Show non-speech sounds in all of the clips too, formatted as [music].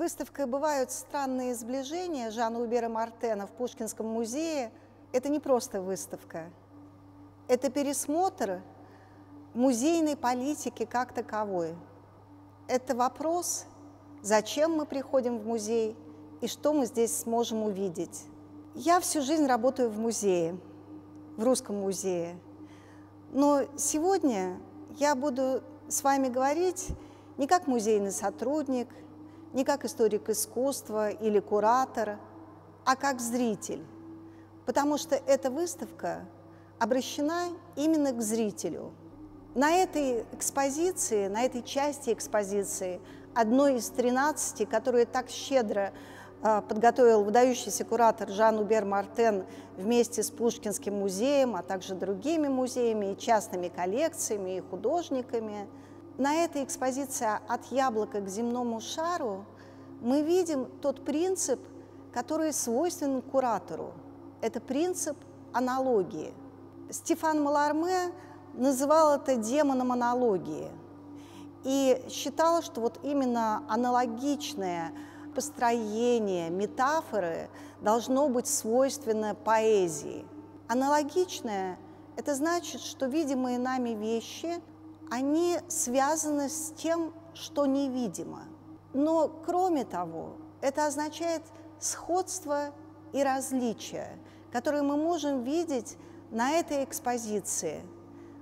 Выставкой бывают странные сближения Жана Убера Мартена в Пушкинском музее. Это не просто выставка. Это пересмотр музейной политики как таковой. Это вопрос, зачем мы приходим в музей и что мы здесь сможем увидеть. Я всю жизнь работаю в музее, в Русском музее. Но сегодня я буду с вами говорить не как музейный сотрудник, не как историк искусства или куратор, а как зритель, потому что эта выставка обращена именно к зрителю. На этой экспозиции, на этой части экспозиции, одной из 13, которую так щедро а, подготовил выдающийся куратор Жан Убер Мартен вместе с Пушкинским музеем, а также другими музеями и частными коллекциями и художниками – на этой экспозиции «От яблока к земному шару» мы видим тот принцип, который свойственен куратору. Это принцип аналогии. Стефан Маларме называл это демоном аналогии и считал, что вот именно аналогичное построение метафоры должно быть свойственно поэзии. Аналогичное – это значит, что видимые нами вещи они связаны с тем, что невидимо. Но кроме того, это означает сходство и различия, которые мы можем видеть на этой экспозиции,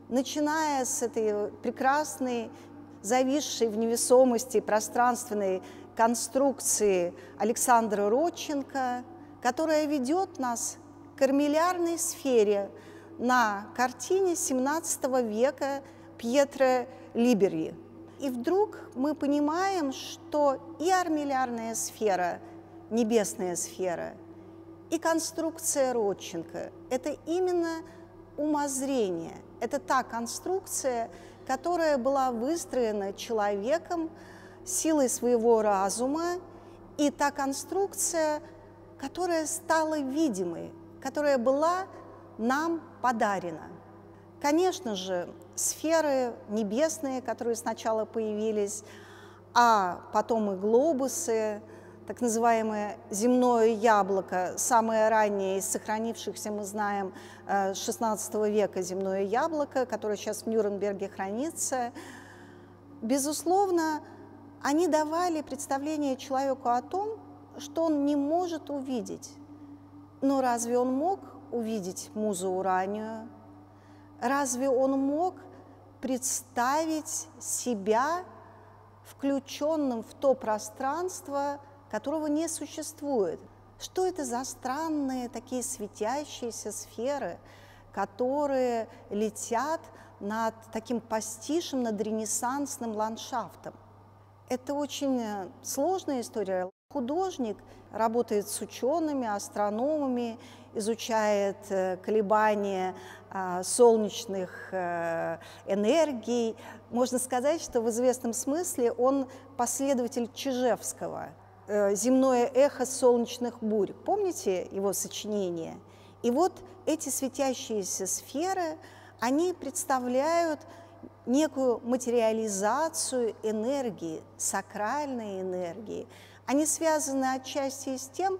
начиная с этой прекрасной, зависшей в невесомости пространственной конструкции Александра Родченко, которая ведет нас к кармелярной сфере на картине XVII века Пьетро Либери. И вдруг мы понимаем, что и армиллярная сфера, небесная сфера, и конструкция Родченко – это именно умозрение. Это та конструкция, которая была выстроена человеком силой своего разума, и та конструкция, которая стала видимой, которая была нам подарена. Конечно же, сферы небесные, которые сначала появились, а потом и глобусы, так называемое земное яблоко, самое раннее из сохранившихся, мы знаем, XVI э, века земное яблоко, которое сейчас в Нюрнберге хранится. Безусловно, они давали представление человеку о том, что он не может увидеть. Но разве он мог увидеть музу Уранию? Разве он мог представить себя включенным в то пространство, которого не существует. Что это за странные такие светящиеся сферы, которые летят над таким пастишем, над ренессансным ландшафтом? Это очень э, сложная история. Художник работает с учеными, астрономами, изучает э, колебания солнечных э, энергий. Можно сказать, что в известном смысле он последователь Чижевского э, «Земное эхо солнечных бурь». Помните его сочинение? И вот эти светящиеся сферы, они представляют некую материализацию энергии, сакральной энергии. Они связаны отчасти с тем,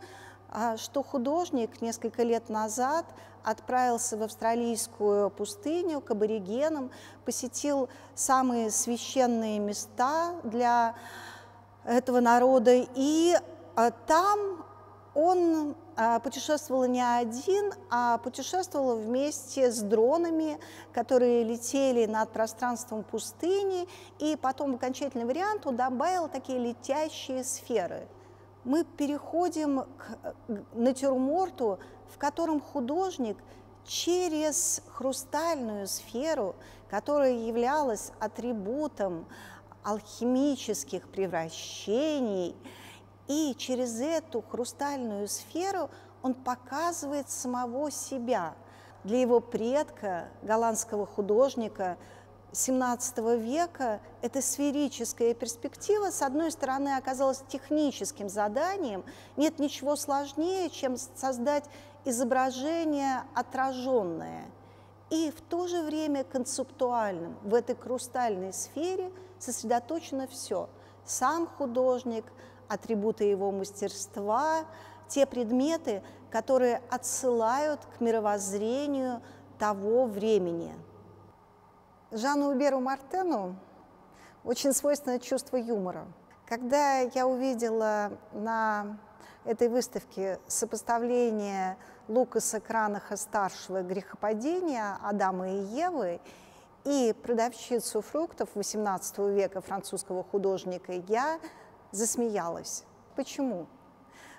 а, что художник несколько лет назад отправился в австралийскую пустыню к аборигенам, посетил самые священные места для этого народа, и а, там он а, путешествовал не один, а путешествовал вместе с дронами, которые летели над пространством пустыни, и потом в окончательный вариант он добавил такие летящие сферы. Мы переходим к натюрморту, в котором художник через хрустальную сферу, которая являлась атрибутом алхимических превращений, и через эту хрустальную сферу он показывает самого себя. Для его предка, голландского художника, XVII века эта сферическая перспектива, с одной стороны, оказалась техническим заданием. Нет ничего сложнее, чем создать изображение отраженное. И в то же время концептуальным. В этой хрустальной сфере сосредоточено все. Сам художник, атрибуты его мастерства, те предметы, которые отсылают к мировоззрению того времени. Жанну Уберу Мартену очень свойственно чувство юмора. Когда я увидела на этой выставке сопоставление Лукаса Кранаха старшего грехопадения Адама и Евы и продавщицу фруктов XVIII века французского художника, я засмеялась. Почему?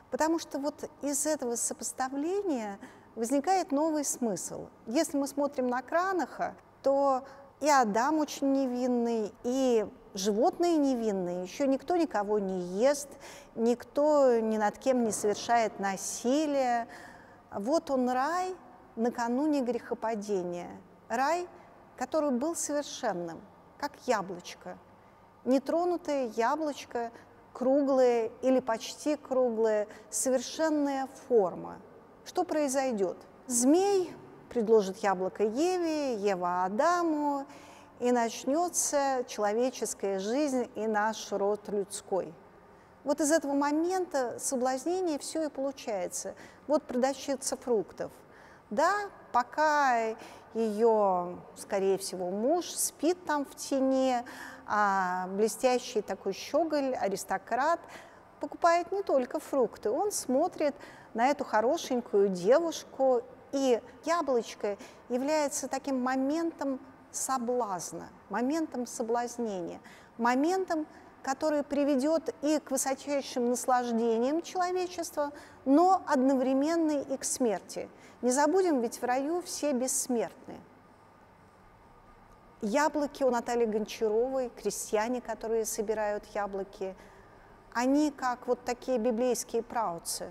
Потому что вот из этого сопоставления возникает новый смысл. Если мы смотрим на Кранаха, то и Адам очень невинный, и животные невинные, еще никто никого не ест, никто ни над кем не совершает насилие. Вот он рай накануне грехопадения. Рай, который был совершенным, как яблочко. Нетронутое яблочко, круглое или почти круглое, совершенная форма. Что произойдет? Змей предложит яблоко Еве, Ева Адаму, и начнется человеческая жизнь и наш род людской. Вот из этого момента соблазнения все и получается. Вот продавщица фруктов. Да, пока ее, скорее всего, муж спит там в тени, а блестящий такой щеголь, аристократ, покупает не только фрукты, он смотрит на эту хорошенькую девушку, и яблочко является таким моментом соблазна, моментом соблазнения, моментом, который приведет и к высочайшим наслаждениям человечества, но одновременно и к смерти. Не забудем, ведь в раю все бессмертны. Яблоки у Натальи Гончаровой, крестьяне, которые собирают яблоки, они как вот такие библейские прауцы.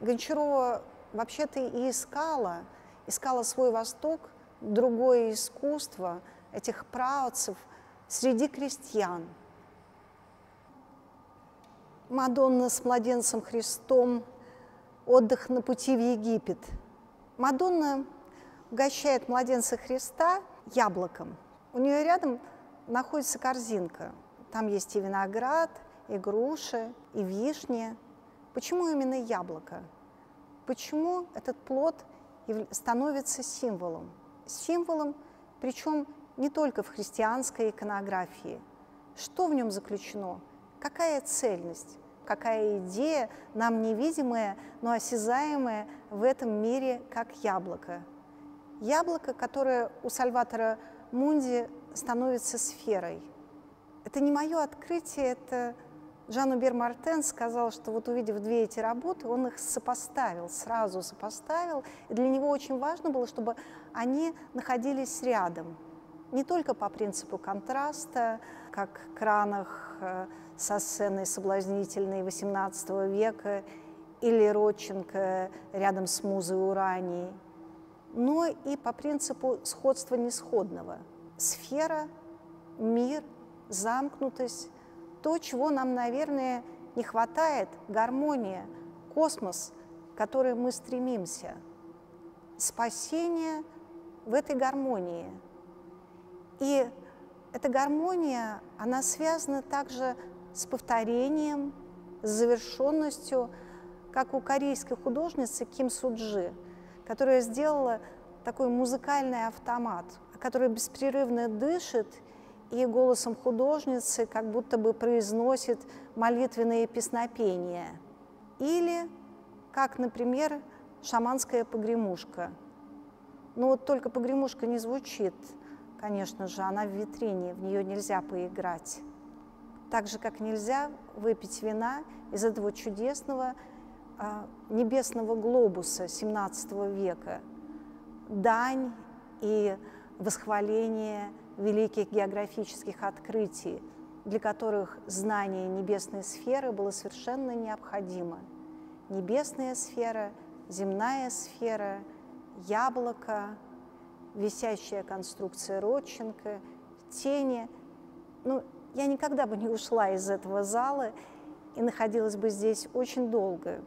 Гончарова вообще-то и искала, искала свой Восток – другое искусство этих праотцев среди крестьян. Мадонна с младенцем Христом, отдых на пути в Египет. Мадонна угощает младенца Христа яблоком. У нее рядом находится корзинка. Там есть и виноград, и груши, и вишни. Почему именно яблоко? Почему этот плод становится символом? символом, причем не только в христианской иконографии. Что в нем заключено? Какая цельность? Какая идея нам невидимая, но осязаемая в этом мире, как яблоко? Яблоко, которое у Сальватора Мунди становится сферой. Это не мое открытие, это Жан Убер Мартен сказал, что вот увидев две эти работы, он их сопоставил, сразу сопоставил. И для него очень важно было, чтобы они находились рядом. Не только по принципу контраста, как в кранах э, со сценой соблазнительной XVIII века или Родченко рядом с музой Урании, но и по принципу сходства несходного. Сфера, мир, замкнутость, то, чего нам, наверное, не хватает, гармония, космос, к которой мы стремимся. Спасение в этой гармонии. И эта гармония, она связана также с повторением, с завершенностью, как у корейской художницы Ким Суджи, которая сделала такой музыкальный автомат, который беспрерывно дышит и голосом художницы как будто бы произносит молитвенные песнопения. Или, как, например, шаманская погремушка. Но вот только погремушка не звучит, конечно же, она в витрине, в нее нельзя поиграть. Так же, как нельзя выпить вина из этого чудесного э, небесного глобуса XVII века. Дань и восхваление великих географических открытий, для которых знание небесной сферы было совершенно необходимо. Небесная сфера, земная сфера, яблоко, висящая конструкция Родченко, тени. Ну, я никогда бы не ушла из этого зала и находилась бы здесь очень долго.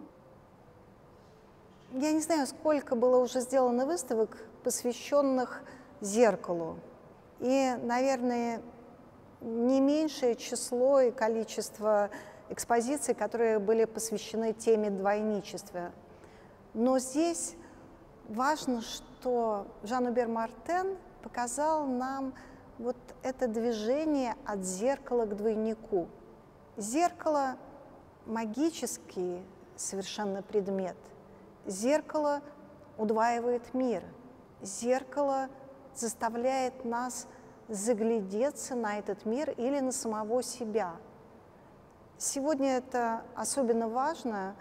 Я не знаю, сколько было уже сделано выставок, посвященных зеркалу. И, наверное, не меньшее число и количество экспозиций, которые были посвящены теме двойничества. Но здесь важно, что Жан-Убер Мартен показал нам вот это движение от зеркала к двойнику. Зеркало – магический совершенно предмет. Зеркало удваивает мир. Зеркало заставляет нас заглядеться на этот мир или на самого себя. Сегодня это особенно важно,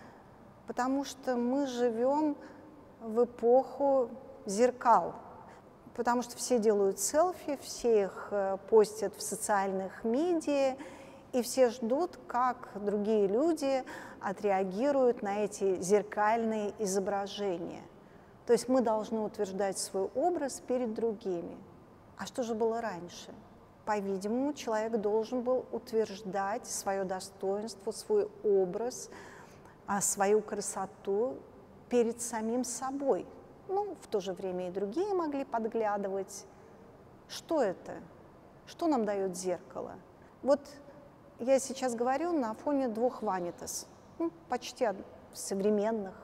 потому что мы живем в эпоху зеркал, потому что все делают селфи, все их э, постят в социальных медиа, и все ждут, как другие люди отреагируют на эти зеркальные изображения. То есть мы должны утверждать свой образ перед другими. А что же было раньше? По-видимому, человек должен был утверждать свое достоинство, свой образ, а свою красоту перед самим собой. Ну, в то же время и другие могли подглядывать. Что это? Что нам дает зеркало? Вот я сейчас говорю на фоне двух ванитас, ну, почти современных.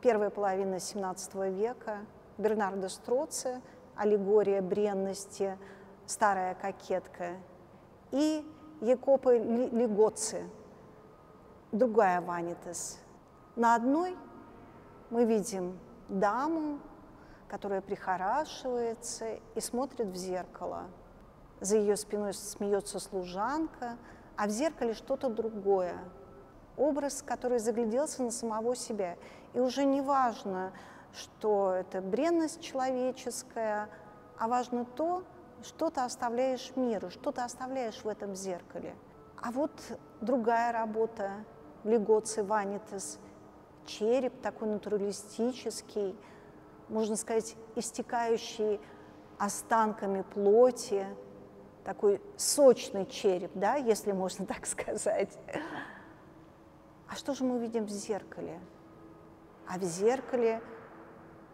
Первая половина XVII века, Бернардо Строци, аллегория бренности, старая кокетка, и Якопы Лигоци, другая ванитас. На одной мы видим даму, которая прихорашивается и смотрит в зеркало. За ее спиной смеется служанка, а в зеркале что-то другое. Образ, который загляделся на самого себя. И уже не важно, что это бренность человеческая, а важно то, что ты оставляешь миру, что ты оставляешь в этом зеркале. А вот другая работа Легоци Ванитес, череп такой натуралистический, можно сказать, истекающий останками плоти, такой сочный череп, да, если можно [laughs] так сказать. А что же мы видим в зеркале? А в зеркале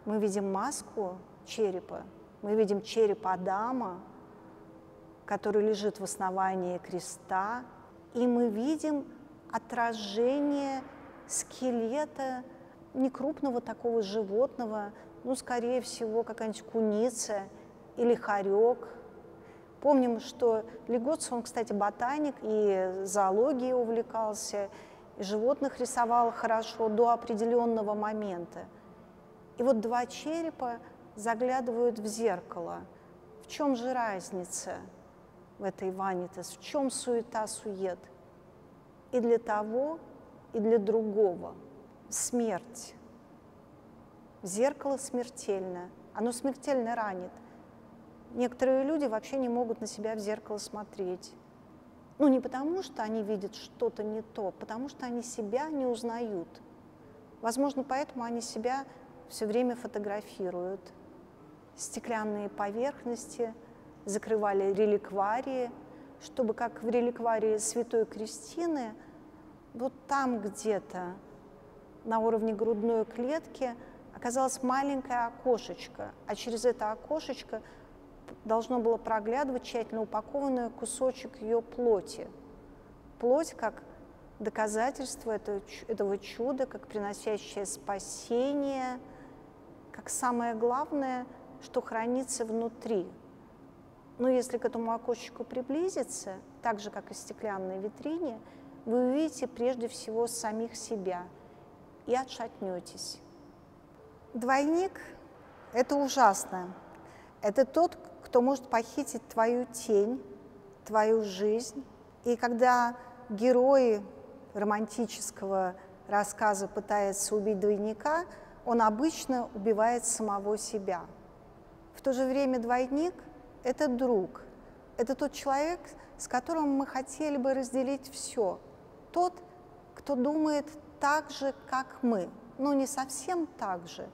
мы видим маску черепа, мы видим череп Адама, который лежит в основании креста, и мы видим отражение скелета некрупного такого животного, ну, скорее всего, какая-нибудь куница или хорек. Помним, что Легоци, он, кстати, ботаник и зоологией увлекался, и животных рисовал хорошо до определенного момента. И вот два черепа заглядывают в зеркало. В чем же разница в этой ванитас? В чем суета-сует? И для того, и для другого. Смерть. Зеркало смертельно. Оно смертельно ранит. Некоторые люди вообще не могут на себя в зеркало смотреть. Ну, не потому, что они видят что-то не то, потому что они себя не узнают. Возможно, поэтому они себя все время фотографируют. Стеклянные поверхности закрывали реликварии, чтобы, как в реликварии Святой Кристины, вот там где-то на уровне грудной клетки оказалось маленькое окошечко, а через это окошечко должно было проглядывать тщательно упакованный кусочек ее плоти. Плоть как доказательство этого, этого чуда, как приносящее спасение – как самое главное, что хранится внутри. Но если к этому окошечку приблизиться, так же, как и стеклянной витрине, вы увидите прежде всего самих себя и отшатнетесь. Двойник – это ужасно. Это тот, кто может похитить твою тень, твою жизнь. И когда герои романтического рассказа пытаются убить двойника – он обычно убивает самого себя. В то же время двойник – это друг, это тот человек, с которым мы хотели бы разделить все. Тот, кто думает так же, как мы. Ну, не совсем так же,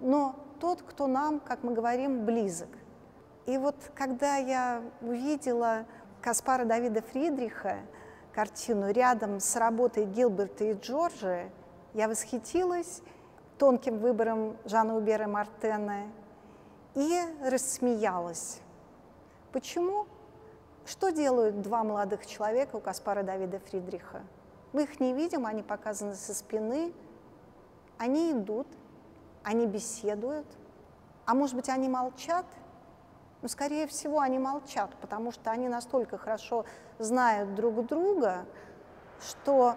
но тот, кто нам, как мы говорим, близок. И вот когда я увидела Каспара Давида Фридриха, картину рядом с работой Гилберта и Джорджа, я восхитилась тонким выбором Жана Убера Мартена и рассмеялась. Почему? Что делают два молодых человека у Каспара Давида Фридриха? Мы их не видим, они показаны со спины. Они идут, они беседуют. А может быть, они молчат? Ну, скорее всего, они молчат, потому что они настолько хорошо знают друг друга, что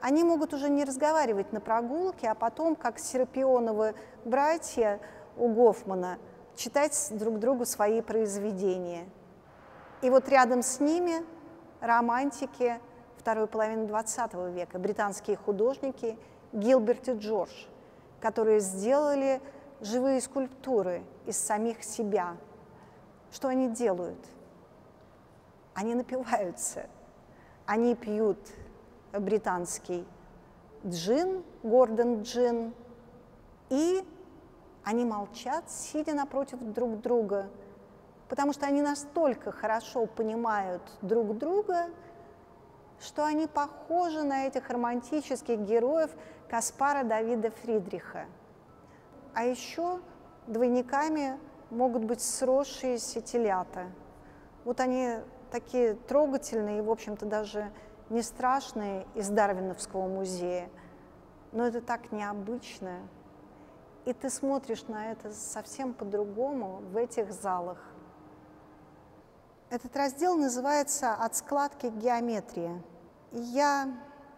они могут уже не разговаривать на прогулке, а потом, как Серапионовы братья у Гофмана, читать друг другу свои произведения. И вот рядом с ними романтики второй половины XX века, британские художники Гилберт и Джордж, которые сделали живые скульптуры из самих себя. Что они делают? Они напиваются, они пьют британский джин, Гордон джин, и они молчат, сидя напротив друг друга, потому что они настолько хорошо понимают друг друга, что они похожи на этих романтических героев Каспара Давида Фридриха. А еще двойниками могут быть сросшиеся телята. Вот они такие трогательные и, в общем-то, даже не страшные из Дарвиновского музея, но это так необычно. И ты смотришь на это совсем по-другому в этих залах. Этот раздел называется «От складки к геометрии». И я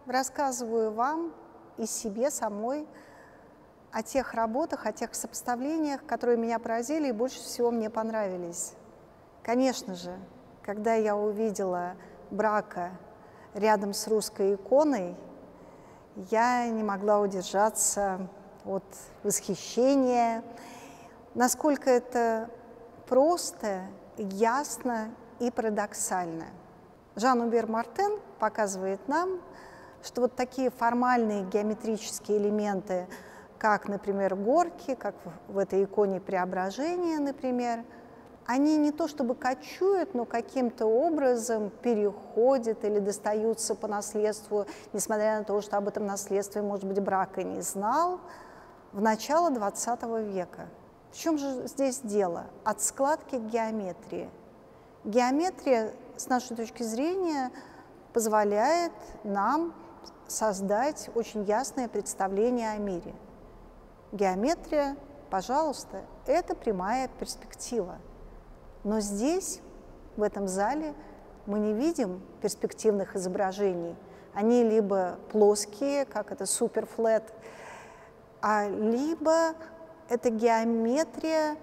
рассказываю вам и себе самой о тех работах, о тех сопоставлениях, которые меня поразили и больше всего мне понравились. Конечно же, когда я увидела брака рядом с русской иконой, я не могла удержаться от восхищения, насколько это просто, ясно и парадоксально. Жан-Убер Мартен показывает нам, что вот такие формальные геометрические элементы, как, например, горки, как в этой иконе преображения, например, они не то чтобы кочуют, но каким-то образом переходят или достаются по наследству, несмотря на то, что об этом наследстве, может быть, брак и не знал, в начало XX века. В чем же здесь дело? От складки к геометрии. Геометрия, с нашей точки зрения, позволяет нам создать очень ясное представление о мире. Геометрия, пожалуйста, это прямая перспектива – но здесь, в этом зале, мы не видим перспективных изображений. Они либо плоские, как это суперфлет, а либо эта геометрия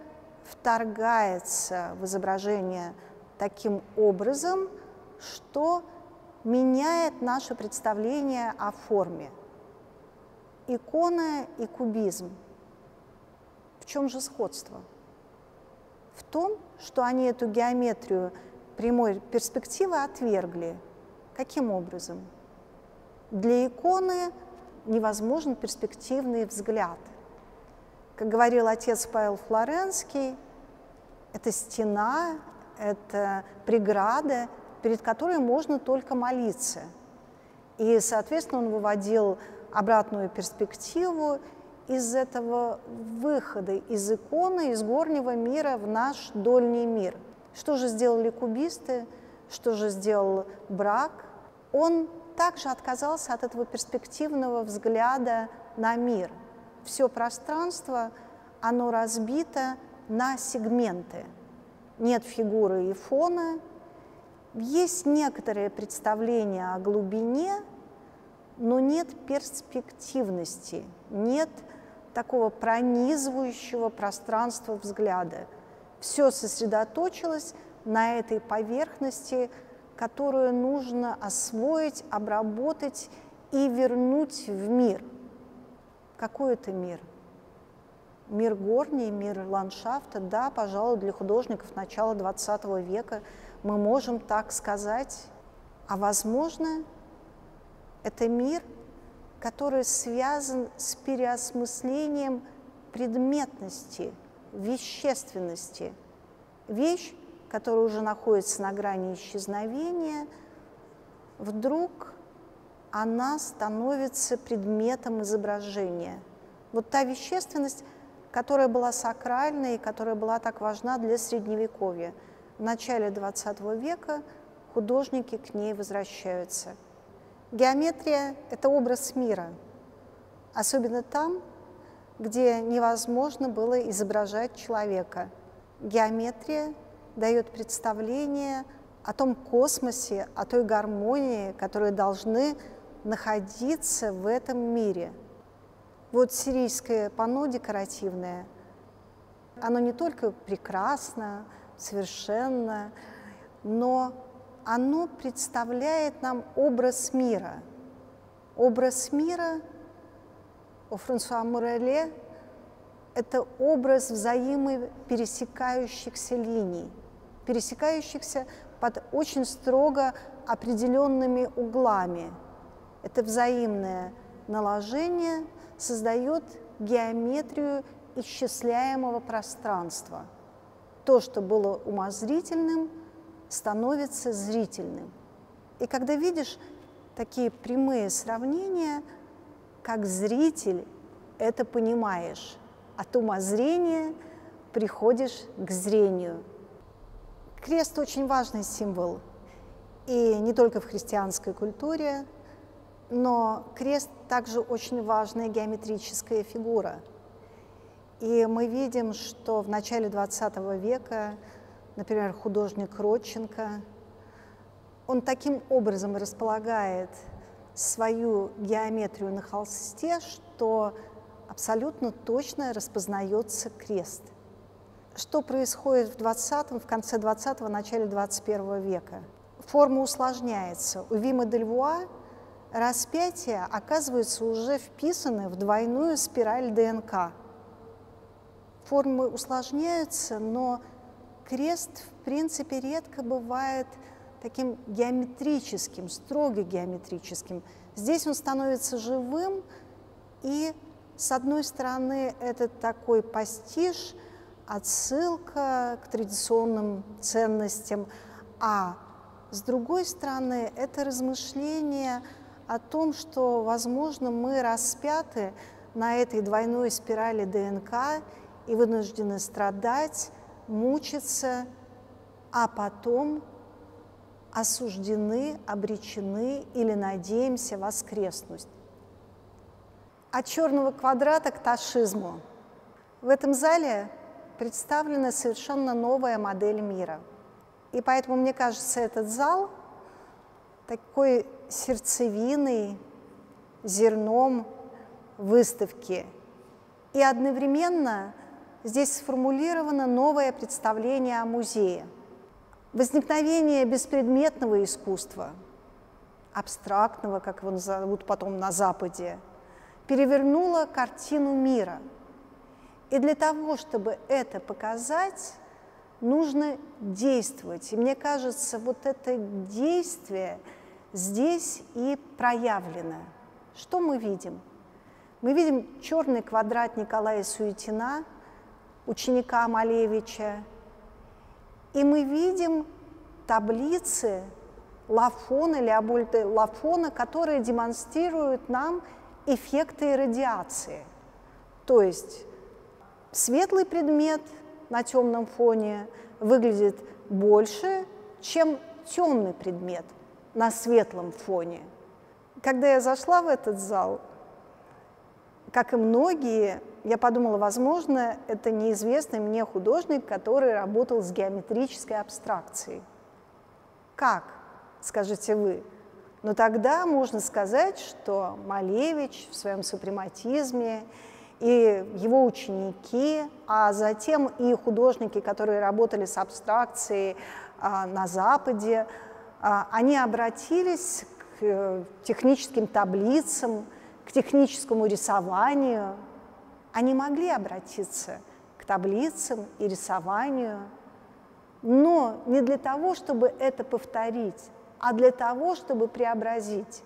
вторгается в изображение таким образом, что меняет наше представление о форме. Икона и кубизм. В чем же сходство? В том, что они эту геометрию прямой перспективы отвергли. Каким образом? Для иконы невозможен перспективный взгляд. Как говорил отец Павел Флоренский, это стена, это преграда, перед которой можно только молиться. И, соответственно, он выводил обратную перспективу из этого выхода из иконы, из горнего мира в наш дольний мир. Что же сделали кубисты, что же сделал брак? Он также отказался от этого перспективного взгляда на мир. Все пространство, оно разбито на сегменты. Нет фигуры и фона, есть некоторое представление о глубине, но нет перспективности, нет такого пронизывающего пространства взгляда. Все сосредоточилось на этой поверхности, которую нужно освоить, обработать и вернуть в мир. Какой это мир? Мир горний, мир ландшафта, да, пожалуй, для художников начала XX века мы можем так сказать. А возможно, это мир – который связан с переосмыслением предметности, вещественности. Вещь, которая уже находится на грани исчезновения, вдруг она становится предметом изображения. Вот та вещественность, которая была сакральной и которая была так важна для Средневековья. В начале XX века художники к ней возвращаются. Геометрия – это образ мира, особенно там, где невозможно было изображать человека. Геометрия дает представление о том космосе, о той гармонии, которые должны находиться в этом мире. Вот сирийское панно декоративное, оно не только прекрасно, совершенно, но оно представляет нам образ мира. Образ мира у Франсуа Муреле – это образ взаимопересекающихся линий, пересекающихся под очень строго определенными углами. Это взаимное наложение создает геометрию исчисляемого пространства. То, что было умозрительным, становится зрительным. И когда видишь такие прямые сравнения, как зритель это понимаешь, от умозрения приходишь к зрению. Крест очень важный символ, и не только в христианской культуре, но крест также очень важная геометрическая фигура. И мы видим, что в начале XX века, например, художник Родченко, он таким образом располагает свою геометрию на холсте, что абсолютно точно распознается крест. Что происходит в 20 в конце 20-го, начале 21 века? Форма усложняется. У Вима Дельвуа распятия оказываются уже вписаны в двойную спираль ДНК. Формы усложняются, но крест, в принципе, редко бывает таким геометрическим, строго геометрическим. Здесь он становится живым, и, с одной стороны, это такой пастиж, отсылка к традиционным ценностям, а с другой стороны, это размышление о том, что, возможно, мы распяты на этой двойной спирали ДНК и вынуждены страдать, мучиться, а потом осуждены, обречены или надеемся воскреснуть. От черного квадрата к ташизму. В этом зале представлена совершенно новая модель мира. И поэтому, мне кажется, этот зал такой сердцевиной, зерном выставки. И одновременно здесь сформулировано новое представление о музее. Возникновение беспредметного искусства, абстрактного, как его назовут потом на Западе, перевернуло картину мира. И для того, чтобы это показать, нужно действовать. И мне кажется, вот это действие – здесь и проявлено. Что мы видим? Мы видим черный квадрат Николая Суетина, ученика Малевича, и мы видим таблицы Лафона, Леобольда Лафона, которые демонстрируют нам эффекты радиации. То есть светлый предмет на темном фоне выглядит больше, чем темный предмет – на светлом фоне. Когда я зашла в этот зал, как и многие, я подумала, возможно, это неизвестный мне художник, который работал с геометрической абстракцией. Как, скажете вы? Но тогда можно сказать, что Малевич в своем супрематизме и его ученики, а затем и художники, которые работали с абстракцией а, на Западе, а, они обратились к э, техническим таблицам, к техническому рисованию. Они могли обратиться к таблицам и рисованию, но не для того, чтобы это повторить, а для того, чтобы преобразить.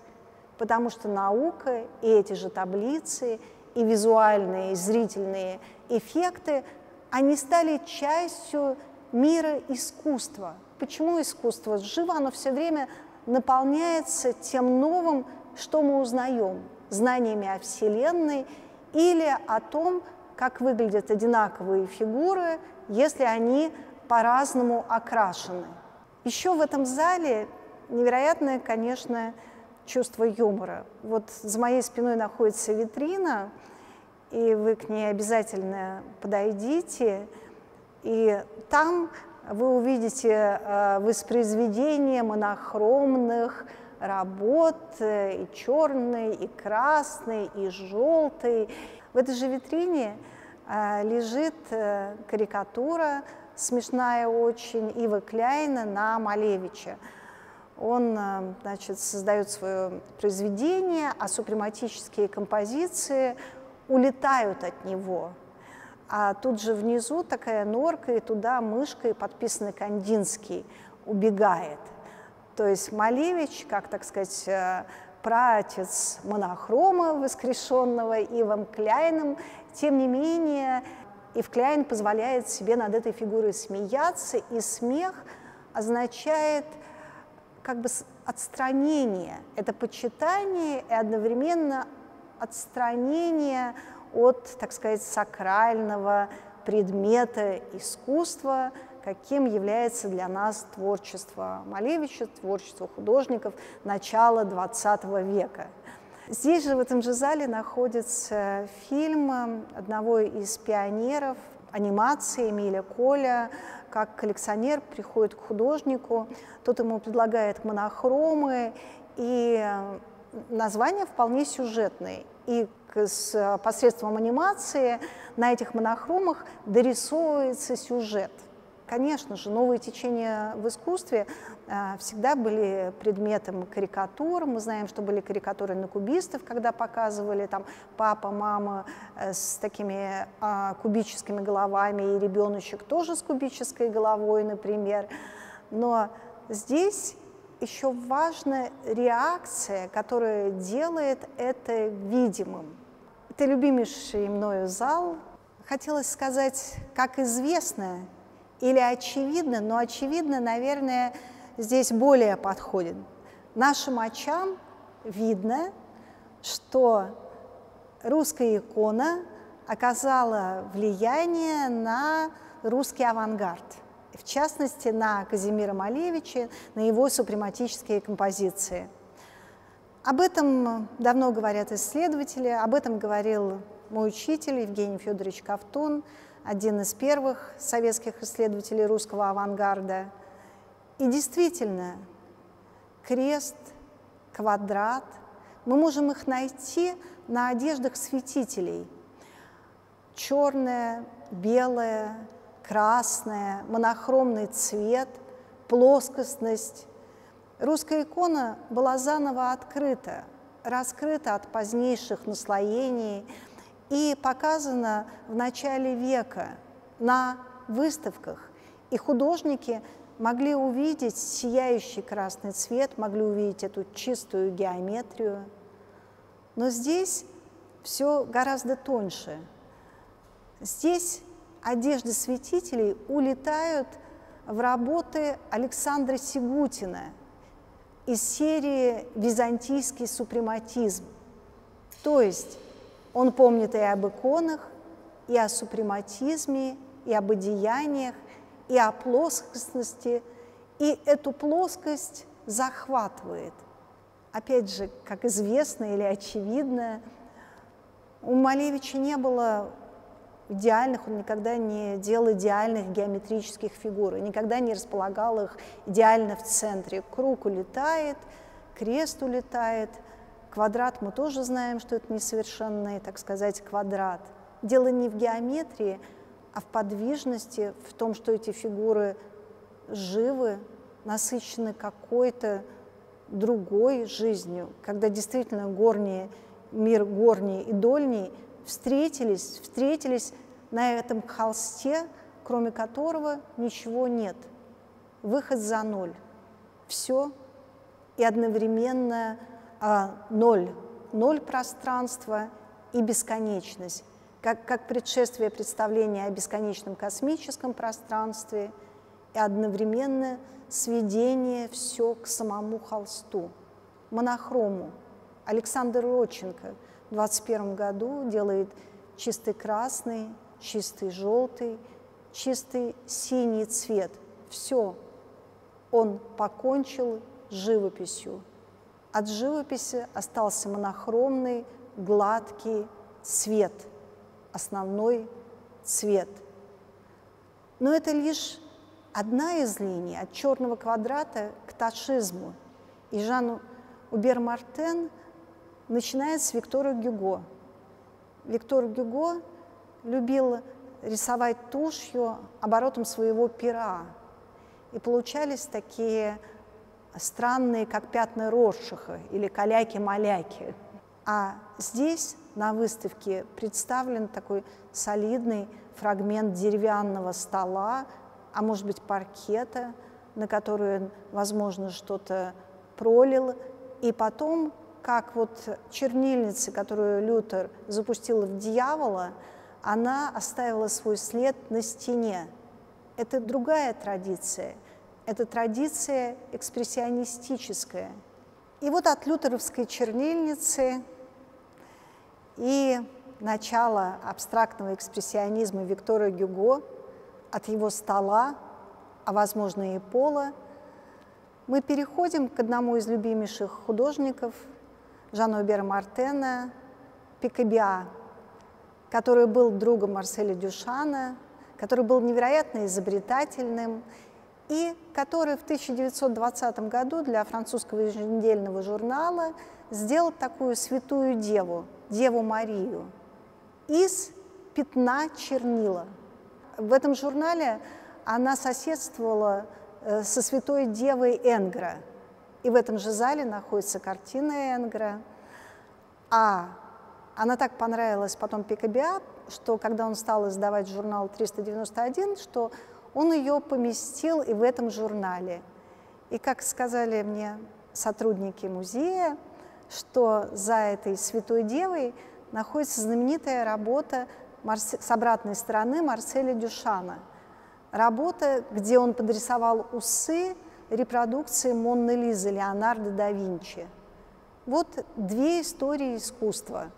Потому что наука и эти же таблицы, и визуальные, и зрительные эффекты, они стали частью мира искусства – Почему искусство? Живо оно все время наполняется тем новым, что мы узнаем, знаниями о Вселенной или о том, как выглядят одинаковые фигуры, если они по-разному окрашены. Еще в этом зале невероятная, конечно, чувство юмора. Вот за моей спиной находится витрина, и вы к ней обязательно подойдите, и там вы увидите э, воспроизведение монохромных работ, э, и черный, и красный, и желтый. В этой же витрине э, лежит карикатура, смешная очень, Ива Кляйна на Малевича. Он значит, создает свое произведение, а супрематические композиции улетают от него – а тут же внизу такая норка, и туда мышкой подписано Кандинский, убегает. То есть Малевич, как, так сказать, э, праотец монохрома воскрешенного Ивом Кляйном, тем не менее, Ив Кляйн позволяет себе над этой фигурой смеяться, и смех означает как бы отстранение. Это почитание и одновременно отстранение от, так сказать, сакрального предмета искусства, каким является для нас творчество Малевича, творчество художников начала XX века. Здесь же, в этом же зале, находится фильм одного из пионеров анимации Эмиля Коля, как коллекционер приходит к художнику, тот ему предлагает монохромы, и название вполне сюжетное. И с посредством анимации на этих монохромах дорисовывается сюжет. Конечно же, новые течения в искусстве э, всегда были предметом карикатур. Мы знаем, что были карикатуры на кубистов, когда показывали там папа, мама э, с такими э, кубическими головами, и ребеночек тоже с кубической головой, например. Но здесь еще важна реакция, которая делает это видимым. Это любимейший мною зал. Хотелось сказать, как известно или очевидно, но очевидно, наверное, здесь более подходит. Нашим очам видно, что русская икона оказала влияние на русский авангард, в частности, на Казимира Малевича, на его супрематические композиции – об этом давно говорят исследователи, об этом говорил мой учитель Евгений Федорович Ковтун, один из первых советских исследователей русского авангарда. И действительно, крест, квадрат, мы можем их найти на одеждах святителей. Черное, белое, красное, монохромный цвет, плоскостность, Русская икона была заново открыта, раскрыта от позднейших наслоений и показана в начале века на выставках. И художники могли увидеть сияющий красный цвет, могли увидеть эту чистую геометрию. Но здесь все гораздо тоньше. Здесь одежды святителей улетают в работы Александра Сигутина – из серии «Византийский супрематизм». То есть он помнит и об иконах, и о супрематизме, и об одеяниях, и о плоскостности, и эту плоскость захватывает. Опять же, как известно или очевидно, у Малевича не было идеальных, он никогда не делал идеальных геометрических фигур, никогда не располагал их идеально в центре. Круг улетает, крест улетает, квадрат мы тоже знаем, что это несовершенный, так сказать, квадрат. Дело не в геометрии, а в подвижности, в том, что эти фигуры живы, насыщены какой-то другой жизнью, когда действительно горние, мир горний и дольний – встретились, встретились на этом холсте, кроме которого ничего нет. Выход за ноль. Все и одновременно ноль. Ноль пространства и бесконечность. Как, как предшествие представления о бесконечном космическом пространстве и одновременно сведение все к самому холсту, монохрому. Александр Родченко – 2021 году делает чистый красный, чистый желтый, чистый синий цвет. Все. Он покончил живописью. От живописи остался монохромный, гладкий цвет, основной цвет. Но это лишь одна из линий от черного квадрата к ташизму. И Жан Убер Мартен начинает с Виктора Гюго. Виктор Гюго любил рисовать тушью оборотом своего пера. И получались такие странные, как пятна Роршиха или каляки-маляки. А здесь на выставке представлен такой солидный фрагмент деревянного стола, а может быть паркета, на который возможно, что-то пролил. И потом, как вот чернильница, которую Лютер запустил в дьявола, она оставила свой след на стене. Это другая традиция. Это традиция экспрессионистическая. И вот от лютеровской чернильницы и начала абстрактного экспрессионизма Виктора Гюго, от его стола, а возможно и пола, мы переходим к одному из любимейших художников Жана Убера Мартена, Пикабиа, который был другом Марселя Дюшана, который был невероятно изобретательным и который в 1920 году для французского еженедельного журнала сделал такую святую деву, Деву Марию, из пятна чернила. В этом журнале она соседствовала э, со святой девой Энгра. И в этом же зале находится картина Энгра. А она так понравилась потом Пикабиа, что когда он стал издавать журнал 391, что он ее поместил и в этом журнале. И как сказали мне сотрудники музея, что за этой святой девой находится знаменитая работа с обратной стороны Марселя Дюшана. Работа, где он подрисовал усы репродукции Монны Лизы Леонардо да Винчи. Вот две истории искусства.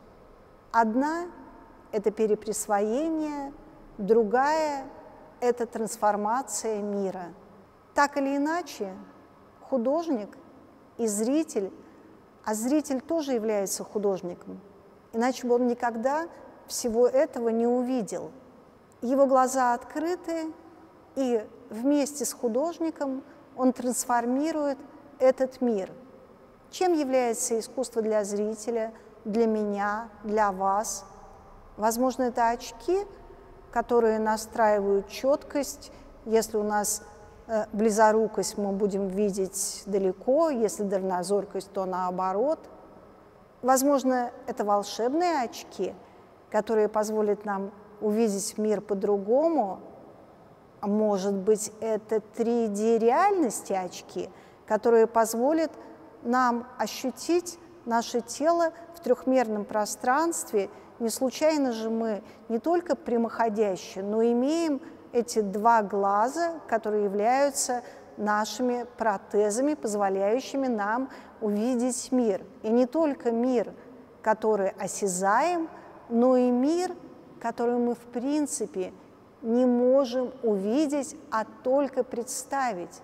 Одна – это переприсвоение, другая – это трансформация мира. Так или иначе, художник и зритель, а зритель тоже является художником, иначе бы он никогда всего этого не увидел. Его глаза открыты, и вместе с художником он трансформирует этот мир. Чем является искусство для зрителя, для меня, для вас? Возможно, это очки, которые настраивают четкость. Если у нас э, близорукость, мы будем видеть далеко, если дальнозоркость, то наоборот. Возможно, это волшебные очки – которые позволят нам увидеть мир по-другому. А может быть, это 3D-реальности очки, которые позволят нам ощутить наше тело в трехмерном пространстве. Не случайно же мы не только прямоходящие, но имеем эти два глаза, которые являются нашими протезами, позволяющими нам увидеть мир. И не только мир, который осязаем, но и мир, который мы в принципе не можем увидеть, а только представить.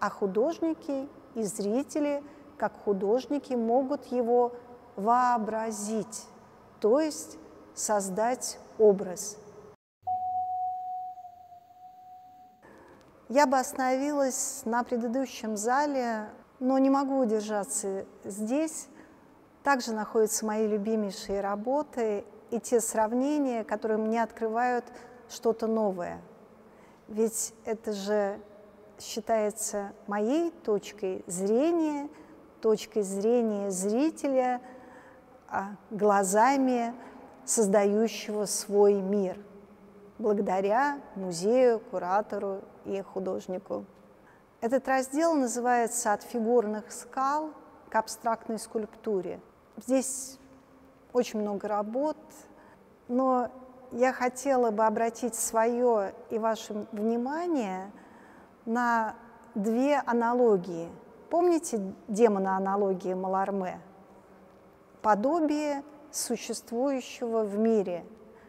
А художники и зрители, как художники, могут его вообразить, то есть создать образ. Я бы остановилась на предыдущем зале, но не могу удержаться здесь. Также находятся мои любимейшие работы, и те сравнения, которые мне открывают что-то новое. Ведь это же считается моей точкой зрения, точкой зрения зрителя, глазами создающего свой мир, благодаря музею, куратору и художнику. Этот раздел называется «От фигурных скал к абстрактной скульптуре». Здесь очень много работ, но я хотела бы обратить свое и ваше внимание на две аналогии. Помните демона аналогии Маларме? Подобие существующего в мире.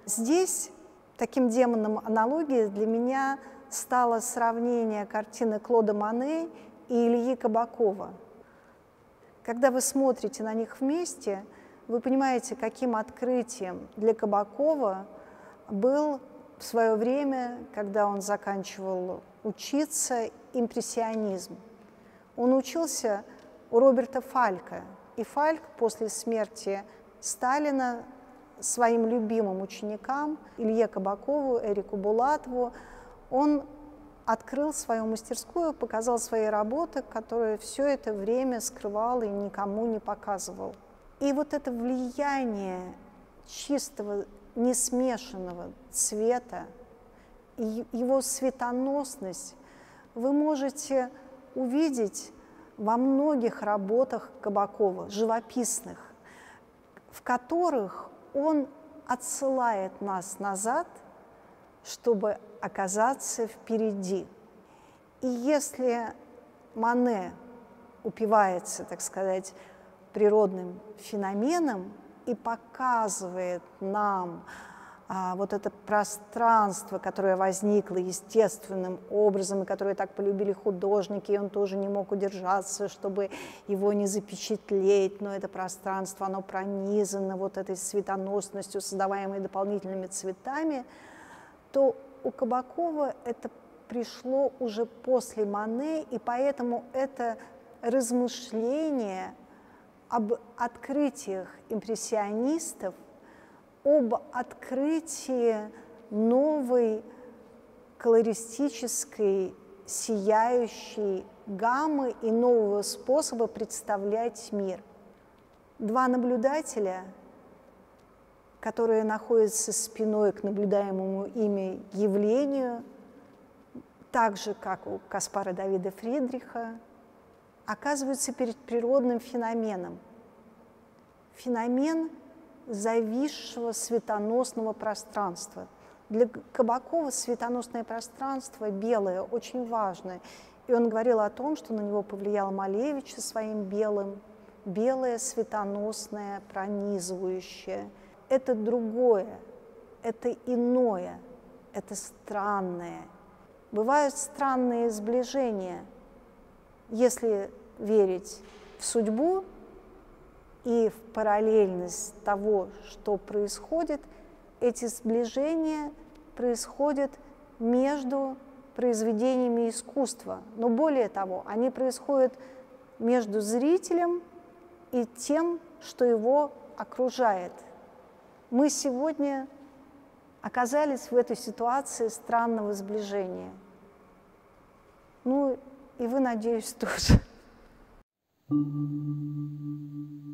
Здесь таким демоном аналогии для меня стало сравнение картины Клода Мане и Ильи Кабакова. когда вы смотрите на них вместе, вы понимаете, каким открытием для Кабакова был в свое время, когда он заканчивал учиться, импрессионизм. Он учился у Роберта Фалька, и Фальк после смерти Сталина своим любимым ученикам, Илье Кабакову, Эрику Булатову, он открыл свою мастерскую, показал свои работы, которые все это время скрывал и никому не показывал. И вот это влияние чистого, несмешанного цвета, его светоносность вы можете увидеть во многих работах Кабакова, живописных, в которых он отсылает нас назад, чтобы оказаться впереди. И если Мане упивается, так сказать, природным феноменом и показывает нам вот это пространство, которое возникло естественным образом, и которое так полюбили художники, и он тоже не мог удержаться, чтобы его не запечатлеть, но это пространство, оно пронизано вот этой светоносностью, создаваемой дополнительными цветами, то у Кабакова это пришло уже после Мане, и поэтому это размышление об открытиях импрессионистов – об открытии новой колористической сияющей гаммы и нового способа представлять мир. Два наблюдателя, которые находятся спиной к наблюдаемому ими явлению, так же, как у Каспара Давида Фридриха, оказываются перед природным феноменом. Феномен – зависшего светоносного пространства. Для Кабакова светоносное пространство белое очень важно. И он говорил о том, что на него повлиял Малевич со своим белым. Белое, светоносное, пронизывающее. Это другое, это иное, это странное. Бывают странные сближения. Если верить в судьбу, и в параллельность того, что происходит, эти сближения происходят между произведениями искусства. Но более того, они происходят между зрителем и тем, что его окружает. Мы сегодня оказались в этой ситуации странного сближения. Ну, и вы, надеюсь, тоже. thank you